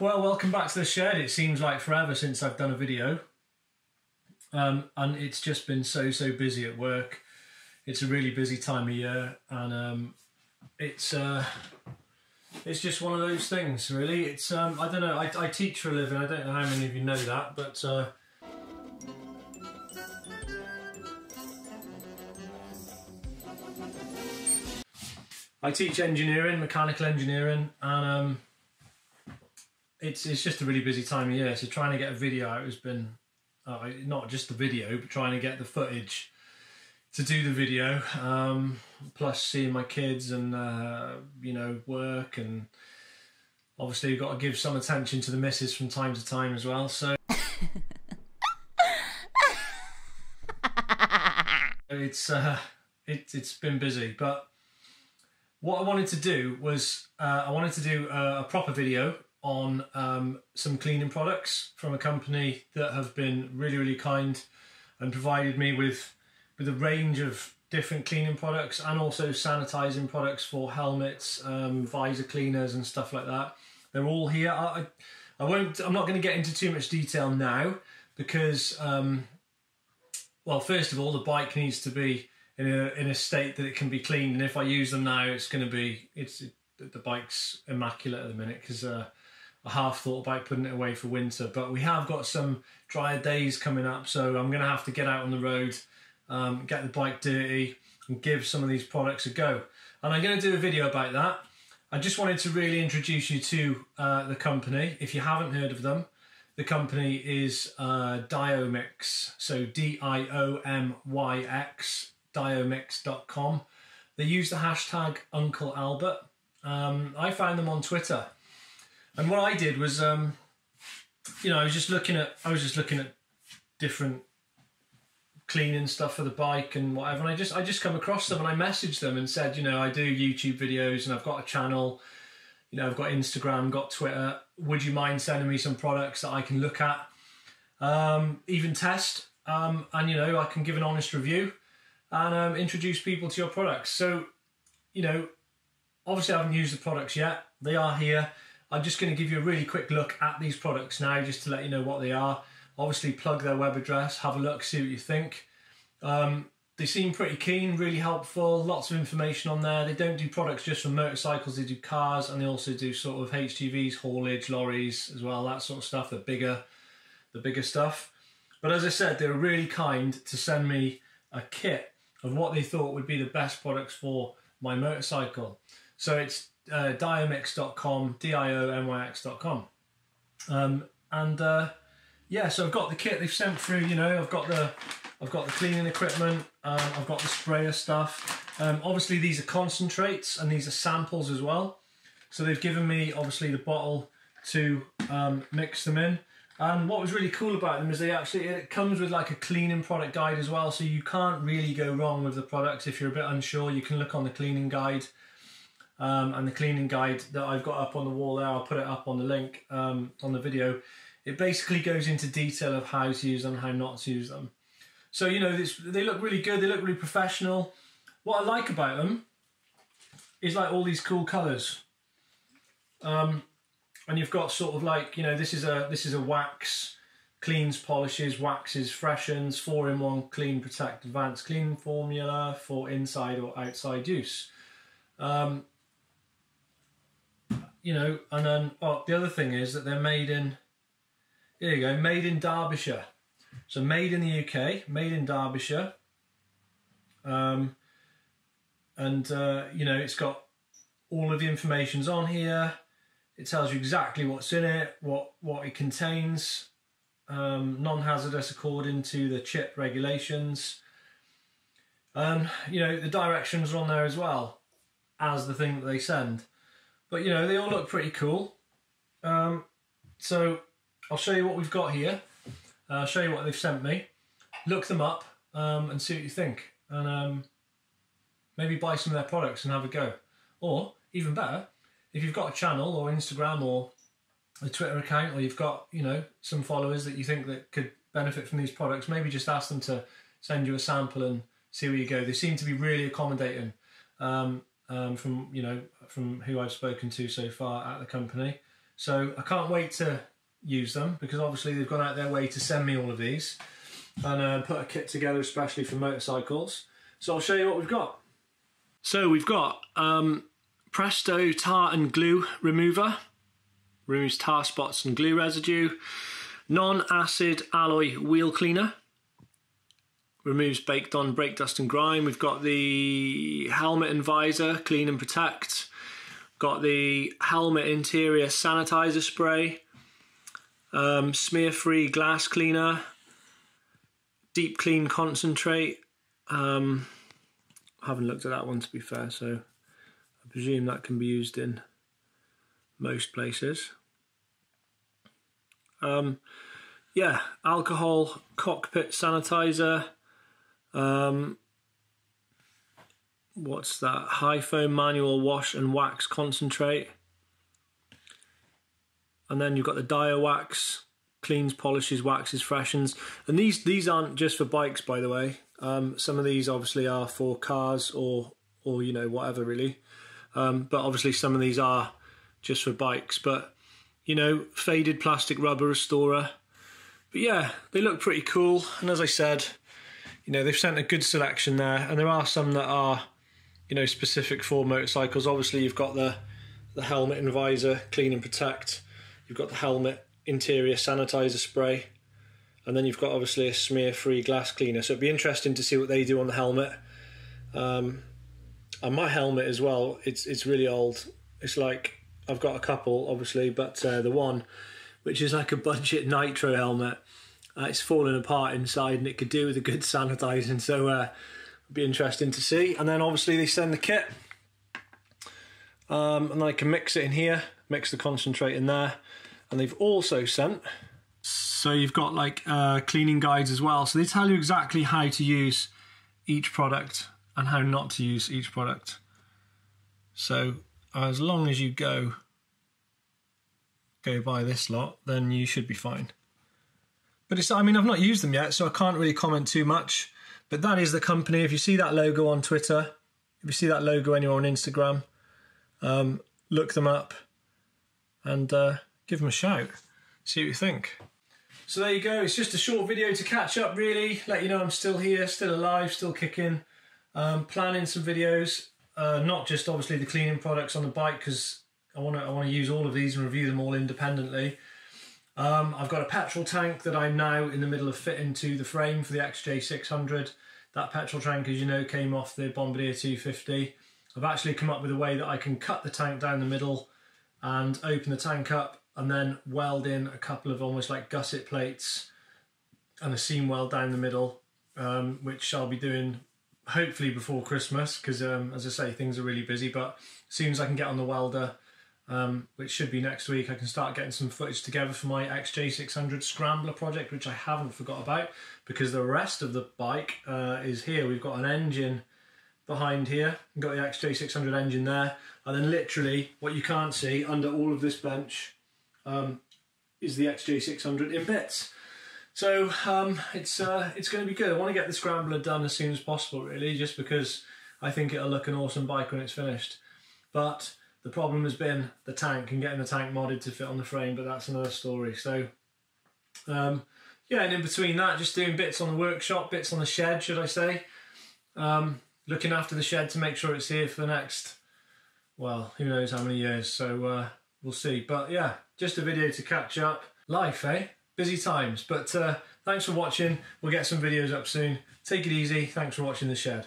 well, welcome back to the shed. It seems like forever since I've done a video. Um, and it's just been so, so busy at work. It's a really busy time of year, and um, it's uh, it's just one of those things, really. It's um, I don't know. I, I teach for a living. I don't know how many of you know that, but uh, I teach engineering, mechanical engineering, and um, it's it's just a really busy time of year. So trying to get a video out has been uh, not just the video, but trying to get the footage to do the video. Um, plus seeing my kids and uh, you know work and obviously you've got to give some attention to the missus from time to time as well. So it's uh, it, it's been busy, but what I wanted to do was uh, I wanted to do a, a proper video on um, some cleaning products from a company that have been really really kind and provided me with with a range of different cleaning products and also sanitizing products for helmets, um, visor cleaners and stuff like that. They're all here. I, I won't. I'm not going to get into too much detail now because, um, well, first of all, the bike needs to be in a in a state that it can be cleaned. And if I use them now, it's going to be it's it, the bike's immaculate at the minute because uh, I half thought about putting it away for winter. But we have got some drier days coming up, so I'm going to have to get out on the road, um, get the bike dirty, and give some of these products a go. And I'm going to do a video about that. I just wanted to really introduce you to uh, the company. If you haven't heard of them, the company is uh, Diomyx. So D I O M Y X diomyx.com. They use the hashtag Uncle Albert. Um, I found them on Twitter, and what I did was, um, you know, I was just looking at, I was just looking at different cleaning stuff for the bike and whatever. And I just, I just come across them and I messaged them and said, you know, I do YouTube videos and I've got a channel. You know, I've got Instagram, got Twitter. Would you mind sending me some products that I can look at, um, even test, um, and you know, I can give an honest review and um, introduce people to your products. So, you know, obviously I haven't used the products yet. They are here. I'm just going to give you a really quick look at these products now, just to let you know what they are. Obviously, plug their web address, have a look, see what you think. Um, they seem pretty keen, really helpful, lots of information on there. They don't do products just for motorcycles, they do cars and they also do sort of HGVs, haulage, lorries as well, that sort of stuff, the bigger, the bigger stuff. But as I said, they were really kind to send me a kit of what they thought would be the best products for my motorcycle. So it's uh, diomyx.com, D-I-O-M-Y-X.com. Um, and uh, yeah, so I've got the kit they've sent through, you know, I've got the I've got the cleaning equipment, um, I've got the sprayer stuff. Um, obviously these are concentrates and these are samples as well. So they've given me obviously the bottle to um, mix them in. And what was really cool about them is they actually, it comes with like a cleaning product guide as well. So you can't really go wrong with the products. If you're a bit unsure, you can look on the cleaning guide. Um, and the cleaning guide that I've got up on the wall there, I'll put it up on the link um, on the video. It basically goes into detail of how to use them, how not to use them. So, you know, this, they look really good. They look really professional. What I like about them is like all these cool colours. Um, and you've got sort of like, you know, this is a this is a wax, cleans, polishes, waxes, freshens, four in one clean, protect, advanced clean formula for inside or outside use. Um, you know, and then oh, the other thing is that they're made in. Here you go, made in Derbyshire. So made in the UK, made in Derbyshire. Um, and uh, you know, it's got all of the information's on here. It tells you exactly what's in it, what what it contains. Um, non-hazardous according to the chip regulations. And you know, the directions are on there as well as the thing that they send. But you know, they all look pretty cool. Um, so I'll show you what we've got here. Uh, I'll show you what they've sent me. Look them up um, and see what you think. And um, maybe buy some of their products and have a go. Or, even better, if you've got a channel or Instagram or a Twitter account or you've got, you know, some followers that you think that could benefit from these products, maybe just ask them to send you a sample and see where you go. They seem to be really accommodating. Um, um, from you know from who I've spoken to so far at the company. So I can't wait to use them because obviously they've gone out their way to send me all of these and uh, put a kit together especially for motorcycles. So I'll show you what we've got. So we've got um, Presto Tar and Glue Remover. Removes tar spots and glue residue. Non-acid alloy wheel cleaner. Removes baked on brake dust and grime. We've got the helmet and visor, clean and protect. Got the helmet interior sanitizer spray. Um, smear-free glass cleaner. Deep clean concentrate. Um, I haven't looked at that one to be fair, so I presume that can be used in most places. Um, yeah, alcohol cockpit sanitizer. Um, what's that? High foam manual wash and wax concentrate. And then you've got the Diowax, cleans, polishes, waxes, freshens. And these these aren't just for bikes, by the way. Um, some of these obviously are for cars or or you know whatever really. Um, but obviously some of these are just for bikes. But you know, faded plastic rubber restorer. But yeah, they look pretty cool. And as I said, you know, they've sent a good selection there. And there are some that are, you know, specific for motorcycles. Obviously, you've got the the helmet and visor, clean and protect. You've got the helmet interior sanitizer spray. And then you've got obviously a smear-free glass cleaner. So it'd be interesting to see what they do on the helmet. Um, and my helmet as well, it's it's really old. It's like I've got a couple, obviously, but uh, the one which is like a budget nitro helmet, uh, it's falling apart inside, and it could do with a good sanitizing. So uh, it'd be interesting to see. And then obviously they send the kit, um, and I can mix it in here, mix the concentrate in there, and they've also sent. So you've got like uh, cleaning guides as well. So they tell you exactly how to use each product and how not to use each product. So as long as you go go by this lot, then you should be fine. But it's I mean I've not used them yet, so I can't really comment too much. But that is the company. If you see that logo on Twitter, if you see that logo anywhere on Instagram, um, look them up and uh, give them a shout. See what you think. So there you go. It's just a short video to catch up, really. Let you know I'm still here, still alive, still kicking. Um, planning some videos uh, not just obviously the cleaning products on the bike because I want to I want to use all of these and review them all independently. Um, I've got a petrol tank that I'm now in the middle of fitting to the frame for the XJ600. That petrol tank, as you know, came off the Bombardier 250. I've actually come up with a way that I can cut the tank down the middle and open the tank up and then weld in a couple of almost like gusset plates and a seam weld down the middle, um, which I'll be doing hopefully before Christmas because, um, as I say, things are really busy. But as soon as I can get on the welder, um, which should be next week, I can start getting some footage together for my XJ600 Scrambler project, which I haven't forgot about because the rest of the bike uh, is here. We've got an engine behind here, We've got the XJ600 engine there, and then literally what you can't see under all of this bench um, is the XJ600 in bits. So um, it's uh, it's going to be good. I want to get the Scrambler done as soon as possible, really, just because I think it'll look an awesome bike when it's finished. But the problem has been the tank and getting the tank modded to fit on the frame, but that's another story. So um, yeah, and in between that, just doing bits on the workshop, bits on the shed, should I say. Um, looking after the shed to make sure it's here for the next, well, who knows how many years. So uh, we'll see. But yeah, just a video to catch up. Life, eh? busy times. But uh, thanks for watching. We'll get some videos up soon. Take it easy. Thanks for watching The Shed.